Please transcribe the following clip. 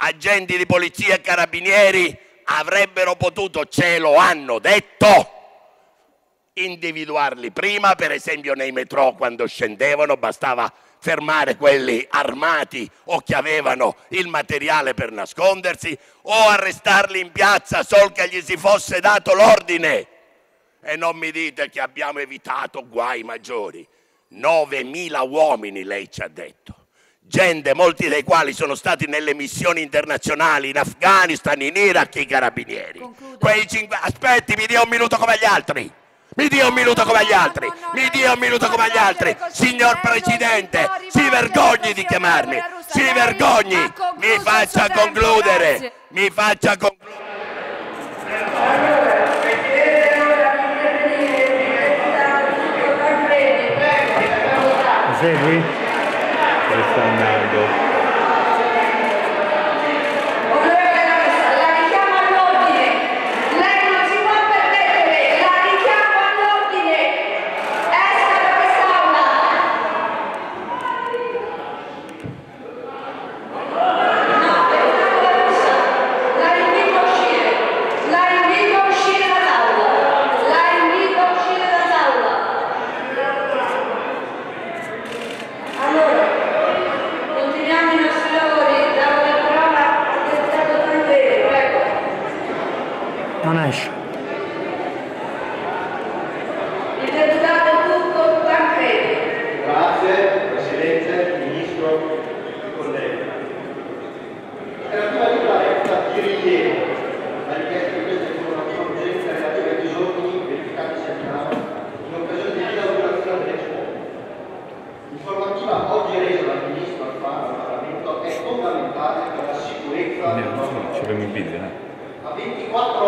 agenti di polizia e carabinieri avrebbero potuto, ce lo hanno detto, individuarli prima, per esempio nei metro quando scendevano bastava fermare quelli armati o che avevano il materiale per nascondersi o arrestarli in piazza sol che gli si fosse dato l'ordine. E non mi dite che abbiamo evitato guai maggiori. 9.000 uomini, lei ci ha detto. Gente, molti dei quali sono stati nelle missioni internazionali in Afghanistan, in Iraq, i carabinieri. Quei cinque... Aspetti, mi dia un minuto come gli altri. Mi dia un minuto come gli altri, mi dia un minuto come gli altri. Signor Presidente, si vergogni di chiamarmi, si vergogni, mi faccia concludere, mi faccia concludere. Segui? They sound now. Esce. Il deputato Turco Tancredi. Grazie Presidente, Ministro, colleghi. Relativa lettera di rilievo, la richiesta di questa informazione urgente relativa ai disordini verificatisi a Milano in occasione dell'inaugurazione dell'Expo. L'informativa oggi resa dal Ministro Alfano al Parlamento è fondamentale per la sicurezza del nostro Ci abbiamo il video, eh? a 24 ore